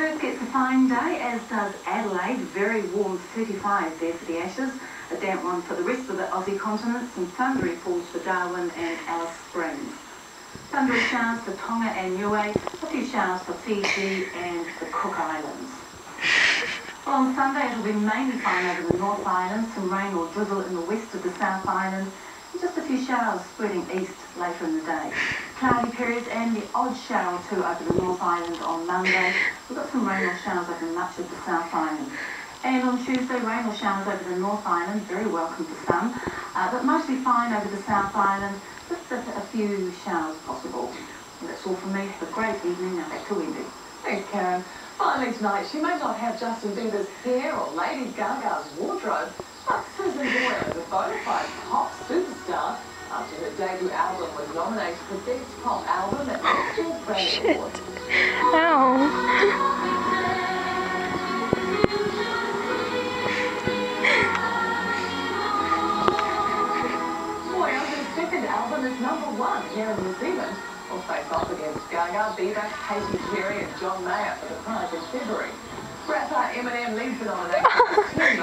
Perth gets a fine day, as does Adelaide. Very warm 35 there for the Ashes. A damp one for the rest of the Aussie continent. Some thundery falls for Darwin and Alice Springs. Thundery showers for Tonga and Niue. A few showers for Fiji and the Cook Islands. Well, on Sunday it'll be mainly fine over the North Island. Some rain or drizzle in the west of the South Island. Just a few showers spreading east later in the day. Cloudy periods and the odd shower two over the North Island on Monday. We've got some rain or showers over much of the South Island. And on Tuesday, rain or showers over the North Island, very welcome for some, uh, but mostly fine over the South Island, just a, few showers possible. And that's all from me. Have a great evening. Now back to Wendy. Thanks, Karen. Finally tonight, she may not have Justin Bieber's hair or Lady Gaga's wardrobe, but Susan Boyle is a bona after her debut album was nominated for Best Pop Album at next year's Grammy Awards. Ow. Boyle, whose second album is number one here in New Zealand, will face off against Gaga, Bieber, Katy Perry and John Mayer for the prize in February. Rapper Eminem leads the nomination two